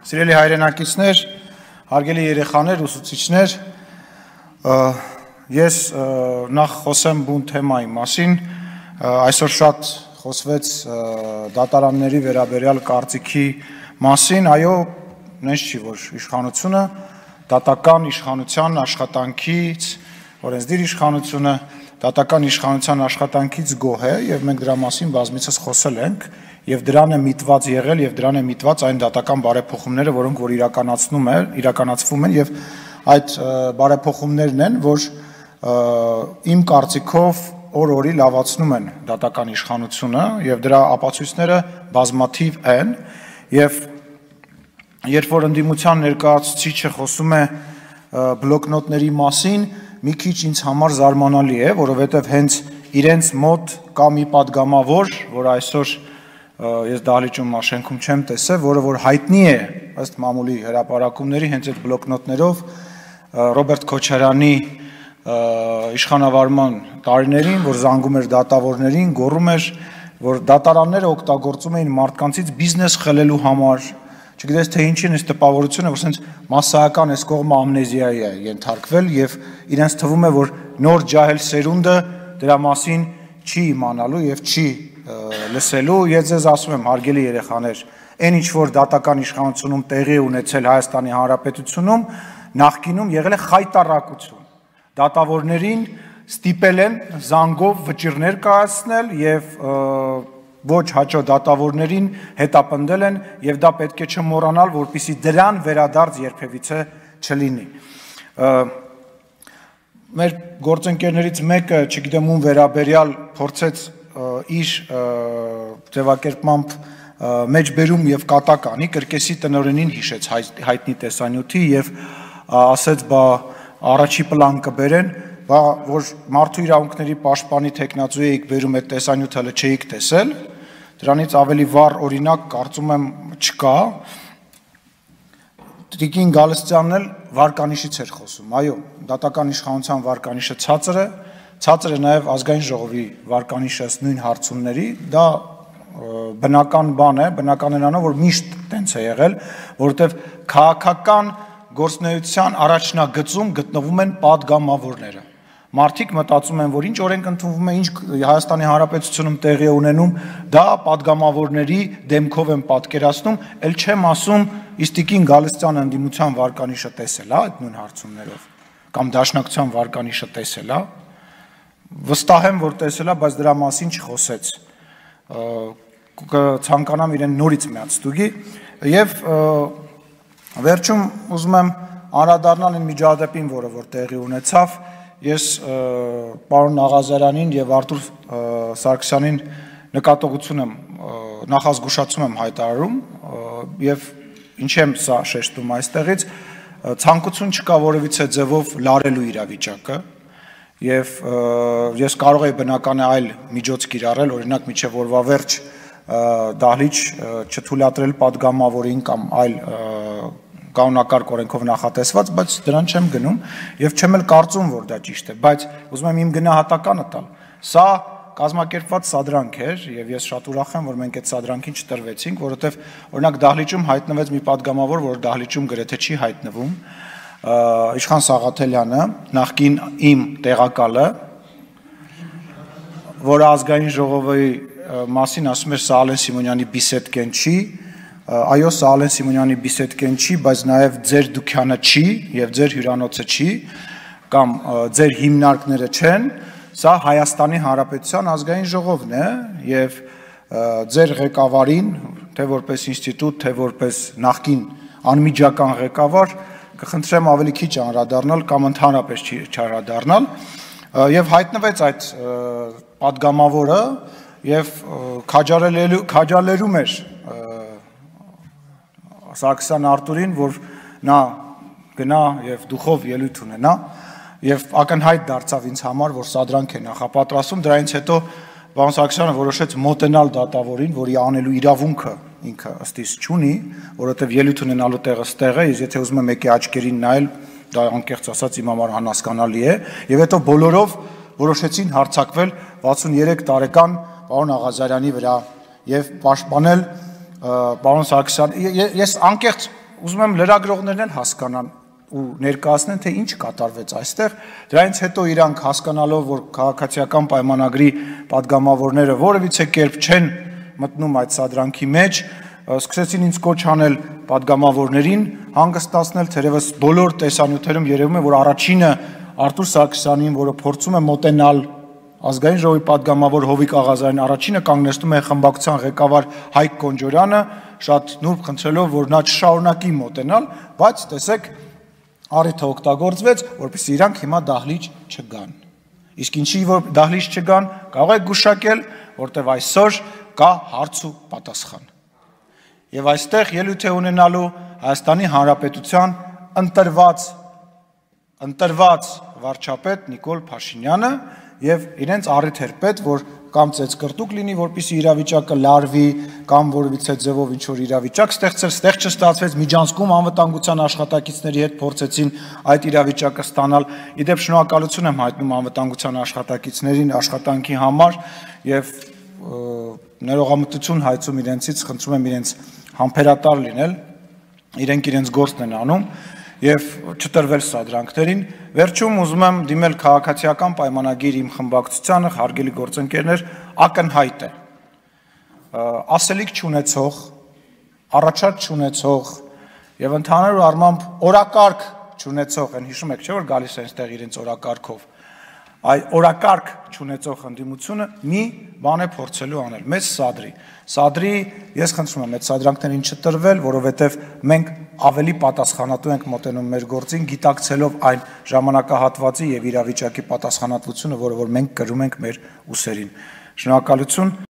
Սիրելի հայրենակիցներ, հարգելի երեխաներ, ուսուցիչներ, ես նախ խոսեմ բուն թեմայի մասին։ Այսօր շատ խոսվեց դատարանների վերաբերյալ կարծիքի մասին, այո, նենց չի, որ իշխանությունը դատական իշխանության աշխատանքից, օրենսդիր իշխանությունը դատական իշխանության աշխատանքից գոհ է եւ մենք դրա մասին բազմիցս խոսել ենք եւ դրան է միտված եղել եւ դրան է միտված այն դատական բարեփոխումները, որոնք որ իրականացնում է, իրականացվում են եւ այդ բարեփոխումներն են, որ իմ կարծիքով օր-օրի լավացնում են դատական իշխանությունը եւ դրա ապացույցները բազմաթիվ են եւ երբ որ ընդդիմության ներկայացուցիչը խոսում է բլոկնոտների մասին, մի քիչ ինձ համար զարմանալի է, որովհետև հենց իրենց մոտ կա մի падգամավոր, որ այսօր ես դահլիճում մաշենքում չեմ տեսել, որը որ հայտնի է ըստ մամուլի հրապարակումների հենց այդ բլոկնոտներով Ռոբերտ Քոչարյանի իշխանավարման տարիներին, որ զանգում էր դատավորներին, գոռում էր, որ դատարանները օգտագործում էին մարդկանցից բիզնես խլելու համար, չգիտես թե ինչին էս տպավորությունը, որ սենց massայական էս կողմը ամնեզիայի է ենթարկվել եւ իրենց թվում է, որ նոր ջահել սերունդը դրա մասին չի իմանալու եւ չի լսելու։ Ես ձեզ ասում եմ, հարգելի երեխաներ, այն ինչ որ դատական իշխանությունում տեղի ունեցել Հայաստանի Հանրապետությունում, նախկինում եղել է խայտարակություն։ Դատավորներին ստիպել են զանգով վճիրներ կայացնել եւ և ոչ հաջո դատավորներին հետապնդել են եւ դա պետք է չմոռանալ, որpիսի դրան վերադարձ երբևիցե չլինի։ Մեր գործընկերներից մեկը, չգիտեմ ում վերաբերյալ փորձեց իր ձևակերպմամբ մեջբերում եւ կատականի կրկեսի տնորենին հիշեց հայտնի տեսանյութի եւ ասեց բա առաջի պլան կբերեն բա որ մարդու իրավունքների պաշտպանի տեխնացու էիք վերում այդ տեսանյութը հələ չէիք տեսել, Դրանից ավելի վառ օրինակ կարծում եմ չկա։ Տրիկին Գալստյանն էլ վարկանիշից էր խոսում։ Այո, դատական իշխանության վարկանիշը ցածր է, ցածր է նաև ազգային ժողովի վարկանիշը ըստ նույն հարցումների, դա բնական բան է, բնական է նրանով, որ միշտ տենց է եղել, որովհետև քաղաքական գործնեության առաջնագծում գտնվում են падգամավորները Մարդիկ մտածում են, որ ինչ օրենք ընդունվում է, ինչ Հայաստանի Հանրապետությունում տեղի է ունենում, դա падգամավորների դեմքով են պատկերացնում, ել չեմ ասում իստիկին Գալստյան անդիմության վարկանիշը տեսել, հա, այդ նույն հարցումներով, կամ Դաշնակցության վարկանիշը տեսել, հա։ Վստահ եմ, որ տեսել է, բայց դրա մասին չխոսեց։ Ցանկանամ իրեն նորից միած ստուգի եւ վերջում ուզում եմ անդրադառնալ այն միջադեպին, որը որ տեղի ունեցավ, որ ես պարոն Նաղազարյանին եւ Արտուր Սարգսյանին նկատողություն եմ նախազգուշացում եմ հայտարարում եւ ինչ եմ սա շեշտում այստեղից ցանկություն չկա որևիցե ձևով լարելու իրավիճակը եւ ես կարող եի բնական է այլ միջոց կիրառել օրինակ միջև որվա վերջ դահլիճ չթույլատրել падգամավորին կամ այլ և, կանոնակարգ օրենքով նախատեսված, բայց դրան չեմ գնում եւ չեմ էլ կարծում, որ դա ճիշտ է, բայց ուզում եմ իմ գնահատականը տալ։ Սա կազմակերպված սադրանք էր եւ ես շատ ուրախ եմ որ մենք այդ սադրանքին չտրվեցինք որովհետեւ օրինակ դահլիճում հայտնվեց մի падգամավոր որ դահլիճում գրեթե չի հայտնվում Իշխան Սաղաթելյանը նախքին իմ տեղակալը որը ազգային ժողովի մասին ասում էր Սալեն Սիմոնյանի բիսեդկեն չի այո, սա Ալեն Սիմոնյանի բիսեդկեն չի, բայց նաև ձեր դուքյանը չի եւ ձեր հյուրանոցը չի կամ ձեր հիմնարկները չեն, սա Հայաստանի Հանրապետության ազգային ժողովն է եւ ձեր ղեկավարին, թե որպես ինստիտուտ, թե որպես նախկին անմիջական ղեկավար կխնդրեմ ավելի քիչ անդրադառնալ կամ ընդհանրապես չանդրադառնալ եւ հայտնվեց այդ падգամավորը եւ քաջարելու քաջալերում էր Սարգսյան Արտուրին, որ նա գնա եւ դուխով ելույթ ունենա եւ ակնհայտ դարձավ ինձ համար, որ սադրանք է նախապատրաստում, դրանից հետո Պարոն Սարգսյանը որոշեց մոտենալ դատավորին, որի անելու իրավունքը ինքը ըստիս չունի, որովհետև ելույթ ունենալու տեղը ստեղ է, իսկ եթե ուզում եմ մեկի աչքերին նայել, դա անկեղծ ասած իմ համար անհասկանալի է, եւ հետո բոլորով որոշեցին հարցակվել 63 տարեկան պարոն Աղազարյանի վրա եւ պաշտպանել պարոն Սարգսյան, ես անկեղծ ուզում եմ լրագրողներն էլ հասկանան ու ներկայացնեն թե ինչ կատարվեց այստեղ դրանից հետո իրանք հասկանալով որ քաղաքացիական պայմանագրի падգամավորները որևիցե կերպ չեն մտնում այդ սադրանքի մեջ սկսեցին ինձ կոչ անել падգամավորներին հանգստացնել թերևս բոլոր տեսանյութերում երևում է որ առաջինը Արտուր Սարգսյանին որը փորձում է մոտենալ Ազգային ժողովի падգամավոր Հովիկ Աղազարյան առաջինը կանգնեցնում է խմբակցության ղեկավար Հայկ Կոնջորյանը, շատ նուրբ խնդրելով, որ նա չշարունակի մոտենալ, բայց տեսեք, առիթը օգտագործվեց, որպեսզի իրանք հիմա դահլիճ չգան։ Իսկ ինչի որ դահլիճ չգան, կարող եք գուշակել, որտեվ այսօր կա հարց ու պատասխան։ Եվ այստեղ ելույթ է ունենալու Հայաստանի Հանրապետության ընտրված ընտրված վարչապետ Նիկոլ Փաշինյանը եւ իրենց առիթ էր պետ, որ կամ ծեծկրտուկ լինի, որpիսի իրավիճակը լարվի, կամ որևիցե ձևով ինչ որ իրավիճակ ստեղծել, ստեղ չստացվեց միջանցքում անվտանգության աշխատակիցների հետ փորձեցին այդ իրավիճակը ստանալ։ Իդեպ շնորհակալություն եմ հայտնում անվտանգության աշխատակիցներին աշխատանքի համար եւ ներողամտություն հայցում իրենցից, խնդրում եմ իրենց համբերատար լինել։ Իրենք իրենց գործն են անում եւ չտրվել սադրանքներին։ Վերջում ուզում եմ դիմել քաղաքացիական պայմանագիր իմ խմբակցությանը, հարգելի գործընկերներ, ակնհայտ է։ Ասելիք չունեցող, առաջարկ չունեցող եւ ընդհանուր առմամբ օրակարգ չունեցող, են հիշում եք, չէ՞ որ գալիս են այստեղ իրենց օրակարգով այ օրակարգ ճանաչող ընդդիմությունը մի բան է փորձելու անել մեծ սադրի սադրի ես խնդրում եմ այդ սադրանքներին չտրվել որովհետև մենք ավելի պատասխանատու ենք մոտենում մեր գործին գիտակցելով այն ժամանակահատվածի եւ իրավիճակի պատասխանատվությունը որը որ մենք կրում ենք մեր ուսերին շնորհակալություն